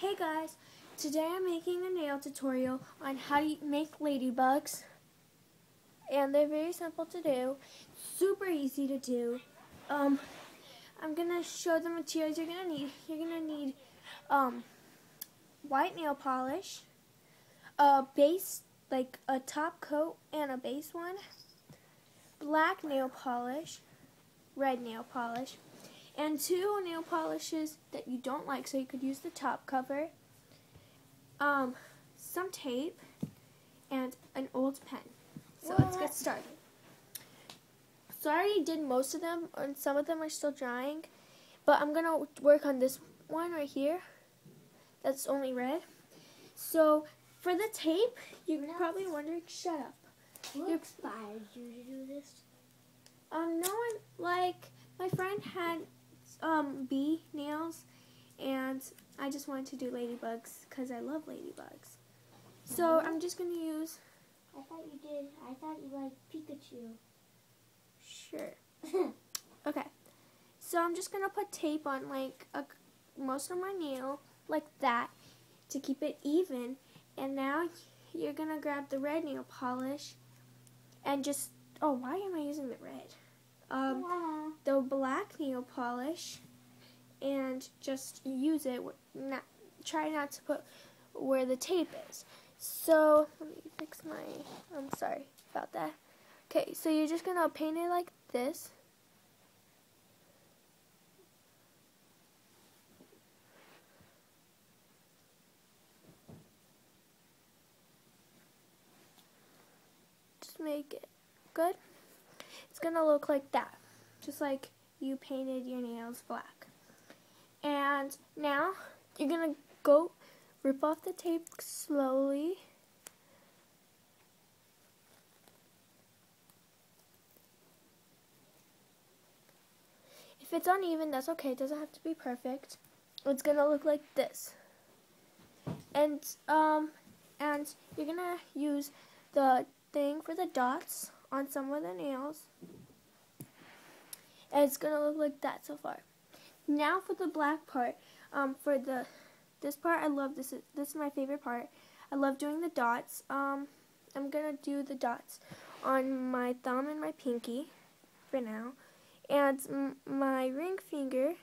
Hey guys, today I'm making a nail tutorial on how to make ladybugs. And they're very simple to do, super easy to do. Um, I'm going to show the materials you're going to need. You're going to need um, white nail polish, a base, like a top coat and a base one, black nail polish, red nail polish, and two nail polishes that you don't like, so you could use the top cover, um, some tape, and an old pen. So what? let's get started. So I already did most of them, and some of them are still drying, but I'm going to work on this one right here that's only red. So for the tape, you're probably wondering, shut up. Who you're, inspired you to do this? Um, no one, like, my friend had um, bee nails, and I just wanted to do ladybugs because I love ladybugs. So. I'm just going to use... I thought you did, I thought you liked Pikachu. Sure. okay. So I'm just going to put tape on, like, a, most of my nail, like that, to keep it even. And now you're going to grab the red nail polish and just... Oh, why am I using the red? Black nail polish and just use it. Not, try not to put where the tape is. So, let me fix my, I'm sorry about that. Okay, so you're just going to paint it like this. Just make it good It's going to look like that, just like you painted your nails black. And now you're going to go rip off the tape slowly. If it's uneven, that's okay. It doesn't have to be perfect. It's going to look like this. And um and you're going to use the thing for the dots on some of the nails. And it's going to look like that so far. Now for the black part, um, for the this part, I love this. Is, this is my favorite part. I love doing the dots. Um, I'm going to do the dots on my thumb and my pinky for now. And my ring finger,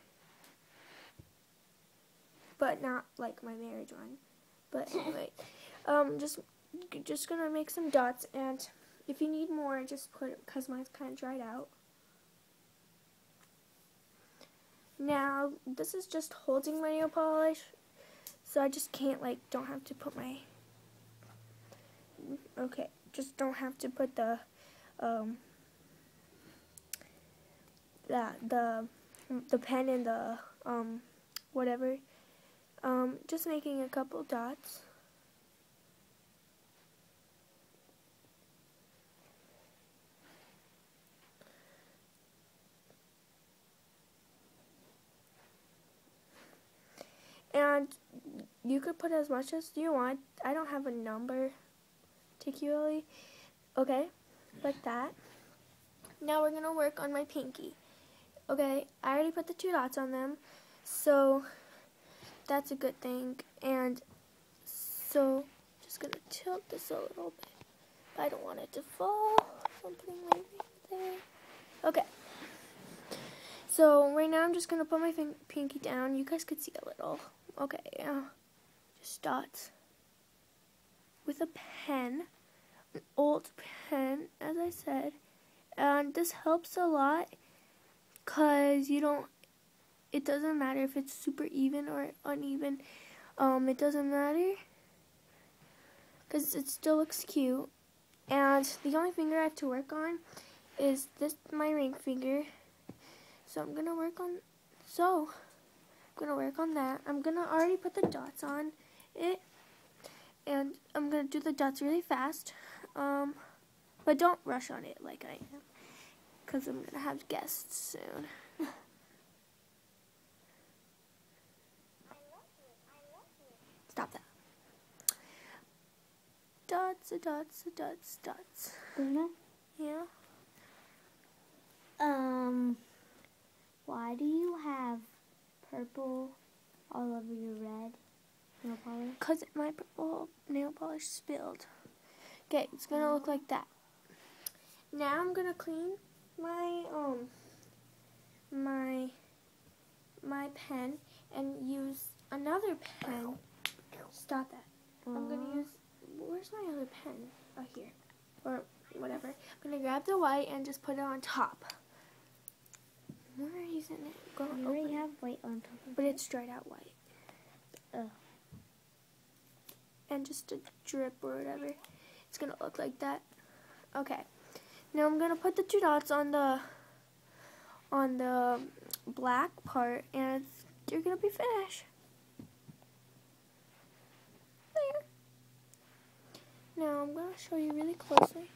but not like my marriage one. But anyway, um, just just gonna make some dots and if you need more, just put it, because mine's kind of dried out. Now, this is just holding my nail polish, so I just can't, like, don't have to put my, okay, just don't have to put the, um, that, the, the pen and the, um, whatever, um, just making a couple dots. And you could put as much as you want. I don't have a number particularly. Okay, like that. Now we're going to work on my pinky. Okay, I already put the two dots on them, so that's a good thing. And so, just going to tilt this a little bit. I don't want it to fall. I'm putting my ring there. Okay. So right now I'm just going to put my pinky down. You guys could see a little. Okay, yeah. Dots. With a pen. An old pen, as I said. And this helps a lot because you don't, it doesn't matter if it's super even or uneven. Um, it doesn't matter because it still looks cute. And the only finger I have to work on is this, my ring finger. So I'm to work on, so I'm to work on that. I'm to already put the dots on it. And I'm going to do the dots really fast. Um, but don't rush on it like I am. Because I'm going to have guests soon. Stop that. Dots, dots, dots, dots. Luna? Yeah? Um, why do you have purple all over your red? Nail polish? Because my purple nail polish spilled. Okay, it's going to look like that. Now I'm going to clean my, um, my, my pen and use another pen. Stop that. I'm going to use, where's my other pen? Oh, here. Or whatever. I'm going to grab the white and just put it on top. Where isn't it going You already have white on top of But it. it's dried out white. Oh. And just a drip or whatever. It's gonna look like that. Okay. Now I'm gonna put the two dots on the on the black part and you're gonna be finished. There. Now I'm gonna show you really closely.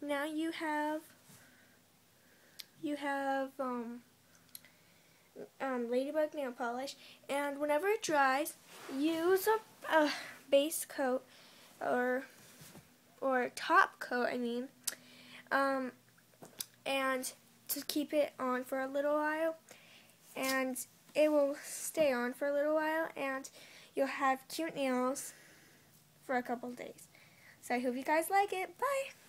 Now you have you have um, um, ladybug nail polish, and whenever it dries, use a, a base coat or or top coat. I mean, um, and to keep it on for a little while, and it will stay on for a little while, and you'll have cute nails for a couple days. So I hope you guys like it. Bye.